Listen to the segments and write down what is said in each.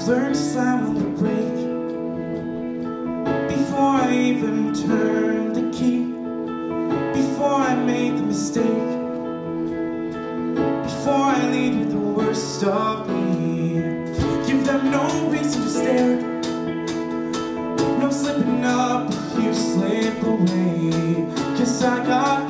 I've learned someone the break Before I even turned the key Before I made the mistake Before I lead with the worst of me. Give them no reason to stare No slipping up if you slip away. Cause I got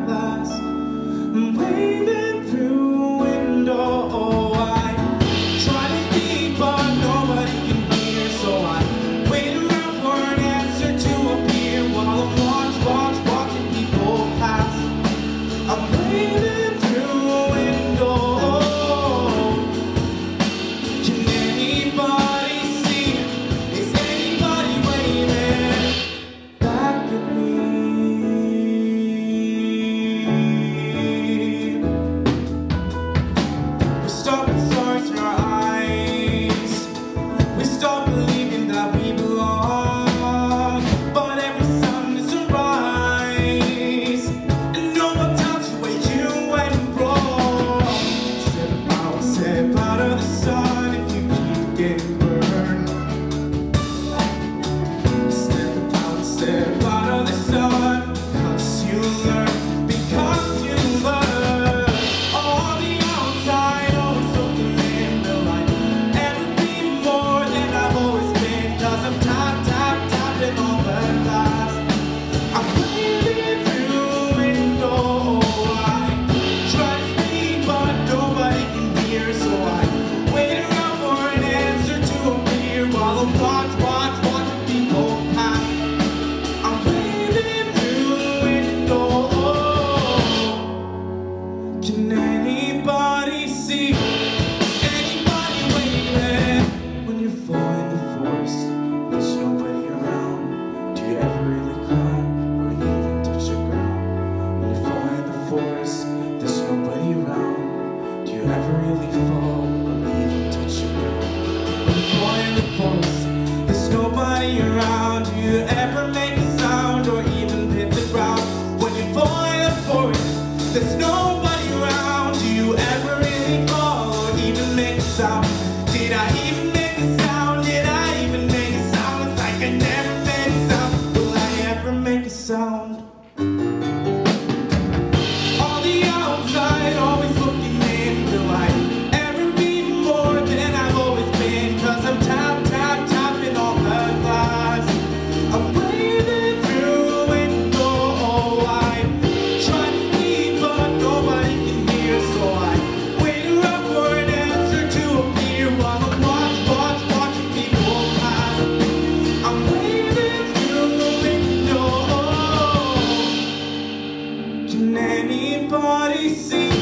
you Can anybody see?